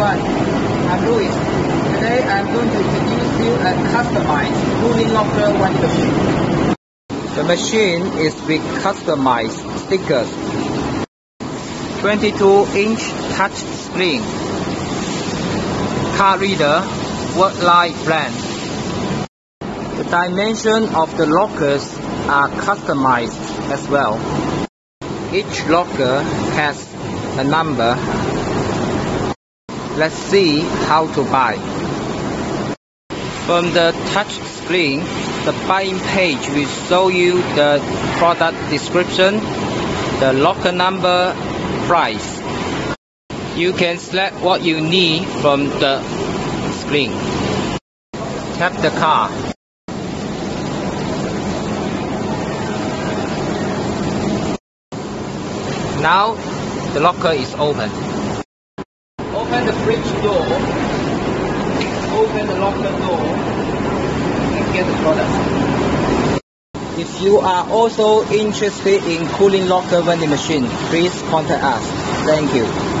everyone. I'm Louis. Today I'm going to introduce you a customized cooling locker vending machine. The machine is with customized stickers. 22-inch touch screen. Card reader, Worldline brand. The dimension of the lockers are customized as well. Each locker has a number. Let's see how to buy. From the touch screen, the buying page will show you the product description, the locker number, price. You can select what you need from the screen. Tap the car. Now the locker is open. Open the fridge door. Open the locker door and get the product. If you are also interested in cooling locker vending machine, please contact us. Thank you.